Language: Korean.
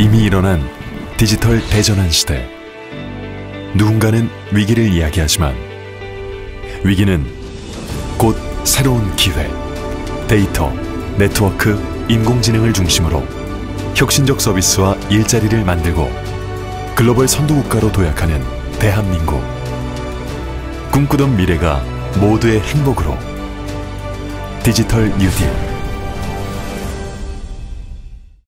이미 일어난 디지털 대전환 시대. 누군가는 위기를 이야기하지만 위기는 곧 새로운 기회. 데이터, 네트워크, 인공지능을 중심으로 혁신적 서비스와 일자리를 만들고 글로벌 선도국가로 도약하는 대한민국. 꿈꾸던 미래가 모두의 행복으로 디지털 뉴딜